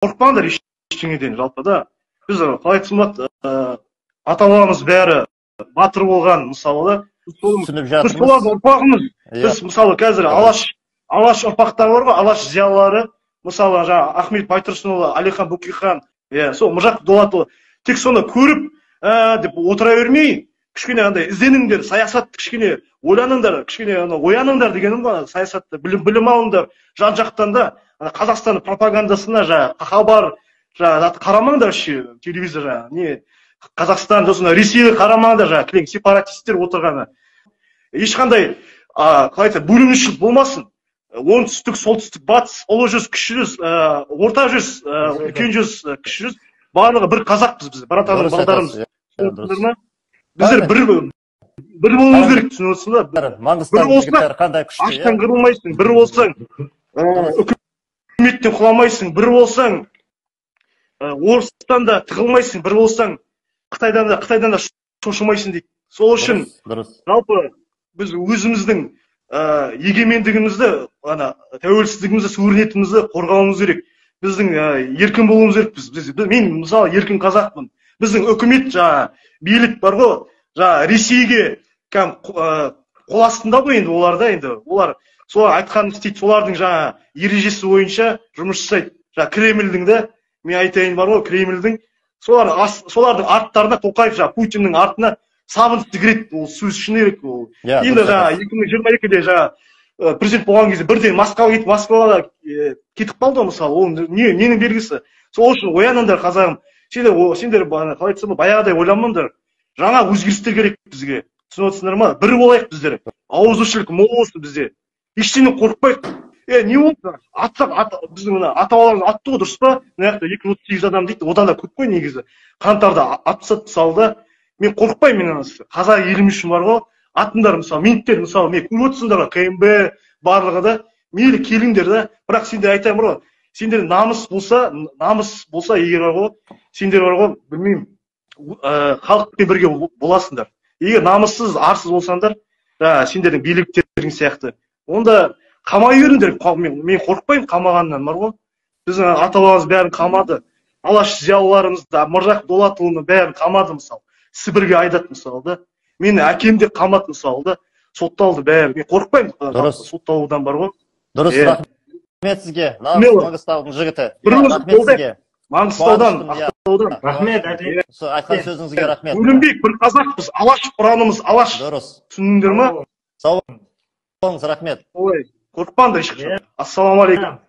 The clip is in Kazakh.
қорықпаңдар ештеңеден жалпы да біз қалай айтсам болады ыыы ата бабамыз бәрі батыр болған мысалы да түсініп біз жатырмыз. солардың ұрпағымыз иә. біз мысалы қазір алаш алаш ұрпақтары бар ғой алаш зиялылары. Мысалы жаңағы ахмет байтұрсынұлы әлихан бөкейхан иә сол міржақып дулатұлы. Тек соны көріп ә деп отыра бермей кішкене андай ізденіңдер саясатты кішкене ойланыңдар кішкене ана ояныңдар дегенім ғой саясатты білім білім алыңдар жан жақтан да ана қазақстан пропагандасына жаңағы хабар жаңағы қарамаңдар вообще телевизор жаңағы не қазақстан сосын ресейге қарамаңдар жаңағы кілең сепаратисттер отырғаны ешқандай а, қалай айтсам бөлінушілік болмасын оңтүстік солтүстік батыс ұлы жүз кіші жүз ә, орта жүз ә, үлкен жүз кіші жүз барлығы бір қазақпыз біз дұрыс балдарымыз біздер бір бір болуымыз керек түсініп отырсың ба Бір қандай күшті аштан иә? қырылмайсың. Бір болсаң үкіметтен құламайсың. Бір болсаң орыстан да тығылмайсың. Бір болсаң қытайдан да қытайдан да шошымайсың дейді. Сол үшін дұрыс. дұрыс жалпы біз өзіміздің ә, егемендігімізді ана тәуелсіздігімізді суверенитетімізді қорғауымыз керек. Біздің ә, еркін болуымыз керекпіз. Біз, біз- мен мысалы еркін қазақпын. Біздің үкімет жаңағы билік бар ғой. Жаңағы ресейге кәдімгі ә, қол астында ғой енді олар да енді. Олар солар айтқанын істейді солардың жаңа ережесі бойынша жұмыс жасайды. Жаңағы кремльдің да мен айтайын бар ғой кремльдің солар ас- солардың арттарына тоқаев жаңағы путиннің артына сабын тігіреді ол сөз шыны керек ол. Иә енді жаңағы екі мың жиырма екіде жаңағы президент болған кезде бірден москваға кетіп москваға кетіп қалды ғой мысалы. Ол не ненің белгісі? Сол үшін ояныңдар қазағым. Сендер сендер қалай айтсам баяғыдай ойланмаңдар жаңа өзгерістер керек бізге түсініп отырсыңдар ма бір болайық біздер ауызбіршілік мол болсын бізде ештеңе қорықпайық е не болды атсақ ат, біздің мына ата бабаларымыз атты ғой дұрыс па мына жақта екі жүз отыз сегіз адам дейді одан да көп қой негізі қаңтарда атысады мысалы да мен қорықпаймын мен ана қазақ елім үшін бар ғой атыңдар мысалы менттер мысалы мен көріп отырсыңдар ғой кмб барлығы да мейлі келіңдер да бірақ сендер айтамын ғой сендер намыс болса намыс болса егер бар ғой сендер бар ғой білмеймін ә, халықпен бірге бол- боласыңдар. Егер намыссыз арсыз болсаңдар жаңағы сендердің биліктерің сияқты. Онда қамай беріңдер мен, мен қорықпаймын қамағаннан бар ғой? Біздің ата бабамыз бәрін қамады. Алаш зиялыларымыз да міржақып дулатұлыны бәрін қамады мысалы сібірге айдады мысалы да. Мені әкем де қамады мысалы да. Сотталды бәрі. Мен қорықпаймын. Дұрыс. сотталудан бар ғой. Дұрыс. Рахмет сізге. Нағыз маңғыстаудың жігіті. Рахмет сізге. Маңғыстаудан иә. ақтаудан. Рахмет айтқан сөзіңізге рахмет. Өлімбек бір қазақпыз алаш ұранымыз алаш. Дұрыс. Түсіндіңдер ма? Сау болыңыз рахмет. Ой қорықпаңдар ешқашан ассалаумағалейкум.